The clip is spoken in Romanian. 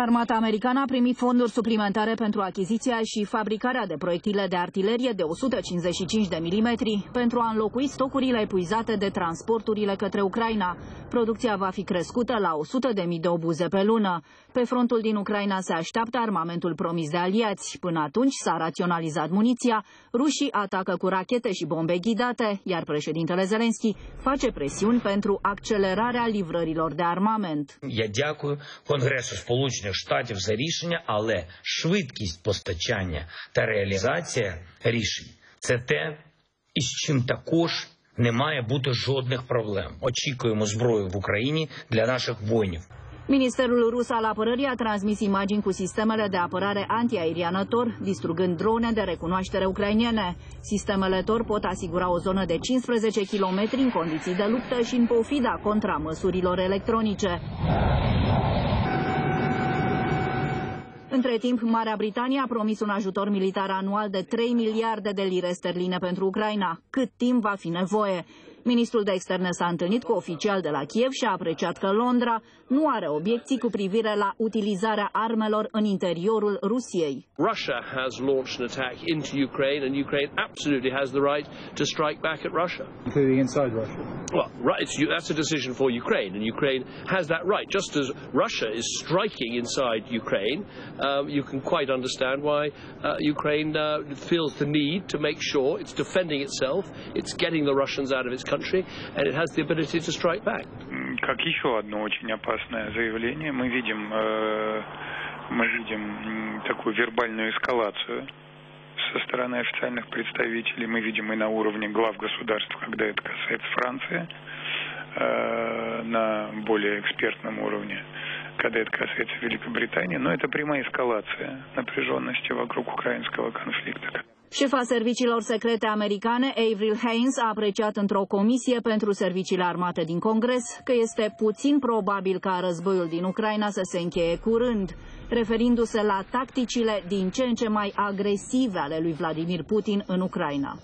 Armata americană a primit fonduri suplimentare pentru achiziția și fabricarea de proiectile de artilerie de 155 de milimetri pentru a înlocui stocurile epuizate de transporturile către Ucraina. Producția va fi crescută la 100 de mii de obuze pe lună. Pe frontul din Ucraina se așteaptă armamentul promis de aliați. Până atunci s-a raționalizat muniția, rușii atacă cu rachete și bombe ghidate, iar președintele Zelenski face presiuni pentru accelerarea livrărilor de armament. Я дякую Конгресу Сполучених Штатів за рішення, але швидкість постачання та реалізація рішень це те, із чим також не має бути жодних проблем. Очікуємо зброю в Україні для наших воїнів. Ministerul rus al apărării a transmis imagini cu sistemele de apărare antiaeriană Tor, distrugând drone de recunoaștere ucrainiene. Sistemele Tor pot asigura o zonă de 15 km în condiții de luptă și în pofida contramăsurilor electronice. Între timp, Marea Britanie a promis un ajutor militar anual de 3 miliarde de lire sterline pentru Ucraina, cât timp va fi nevoie. Ministrul de externe s-a întâlnit cu oficial de la Kiev și a apreciat că Londra nu are obiecții cu privire la utilizarea armelor în interiorul Rusiei. Russia has launched an attack into Ukraine and Ukraine absolutely has the right to strike back at Russia. Including inside Russia? Well, right, it's, that's a decision for Ukraine and Ukraine has that right. Just as Russia is striking inside Ukraine, um, you can quite understand why uh, Ukraine uh, feels the need to make sure it's defending itself, it's getting the Russians out of its country, and it has the ability to strike back. Как еще одно очень опасное заявление, мы видим, э, мы видим такую вербальную эскалацию со стороны официальных представителей. Мы видим и на уровне глав государств, когда это касается Франции, э, на более экспертном уровне, когда это касается Великобритании. Но это прямая эскалация напряженности вокруг украинского конфликта. Șefa serviciilor secrete americane, Avril Haines, a apreciat într-o comisie pentru serviciile armate din Congres că este puțin probabil ca războiul din Ucraina să se încheie curând, referindu-se la tacticile din ce în ce mai agresive ale lui Vladimir Putin în Ucraina.